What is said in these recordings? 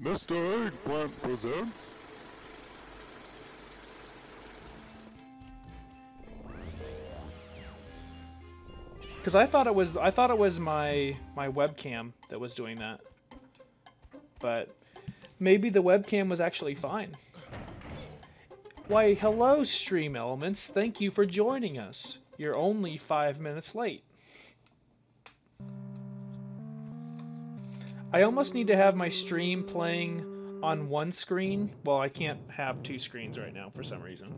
Mr. Eggplant presents. Because I thought it was I thought it was my my webcam that was doing that, but maybe the webcam was actually fine. Why, hello, Stream Elements. Thank you for joining us. You're only five minutes late. I almost need to have my stream playing on one screen. Well, I can't have two screens right now for some reason.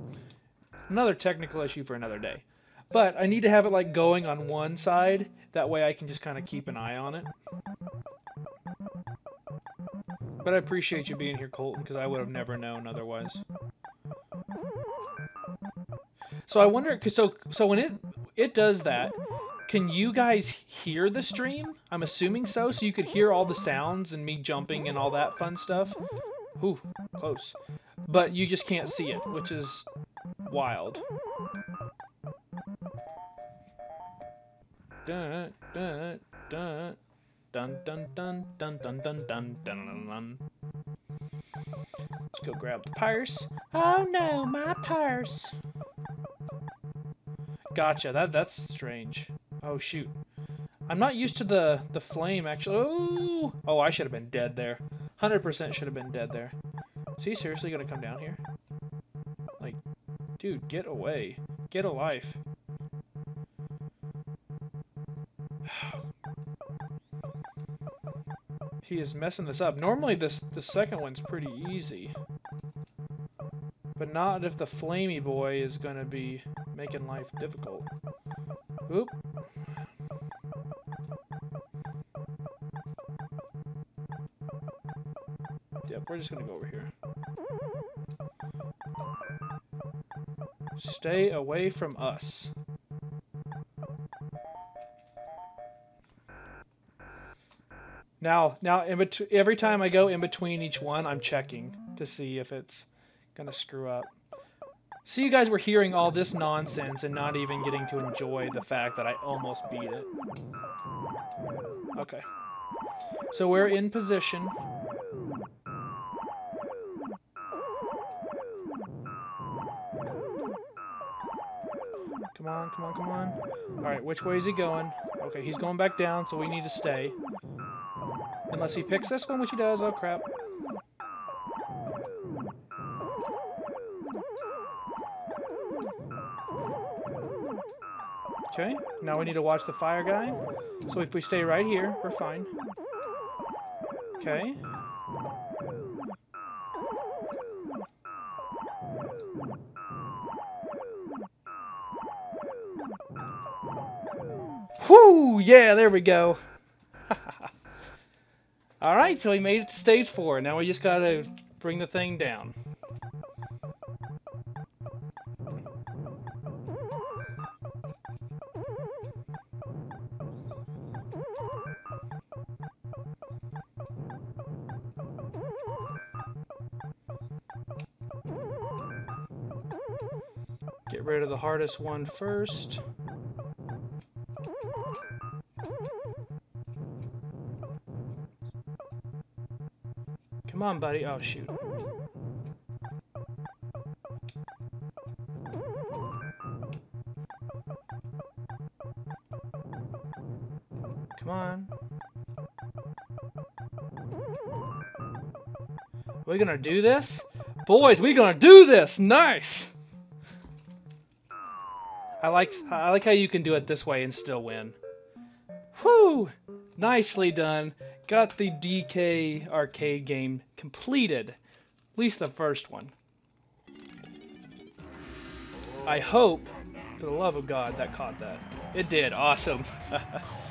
Another technical issue for another day. But I need to have it like going on one side. That way I can just kind of keep an eye on it. But I appreciate you being here, Colton, because I would have never known otherwise. So I wonder, so so when it it does that, can you guys hear the stream? I'm assuming so. So you could hear all the sounds and me jumping and all that fun stuff. Ooh, close. But you just can't see it, which is wild. Let's go grab the purse. Oh no, my purse. Gotcha. That that's strange. Oh shoot. I'm not used to the the flame actually. Oh, oh I should have been dead there. 100% should have been dead there. Is he seriously gonna come down here? Like, dude, get away. Get a life. he is messing this up. Normally this the second one's pretty easy. But not if the flamey boy is gonna be making life difficult. Oop. Yep, we're just gonna go over here. Stay away from us. Now, now, in every time I go in between each one, I'm checking to see if it's gonna screw up. So you guys were hearing all this nonsense and not even getting to enjoy the fact that I almost beat it. Okay. So we're in position. Come on, come on, come on. Alright, which way is he going? Okay, he's going back down, so we need to stay. Unless he picks this one, which he does. Oh, crap. Okay, now we need to watch the fire guy. So if we stay right here, we're fine. Okay. Whoo! Yeah, there we go. Alright, so we made it to stage four. Now we just gotta bring the thing down. Get rid of the hardest one first. Come on, buddy. Oh, shoot. Come on. We're gonna do this? Boys, we're gonna do this! Nice! I like I like how you can do it this way and still win. Whew! Nicely done. Got the DK arcade game completed. At least the first one. I hope, for the love of God, that caught that. It did. Awesome.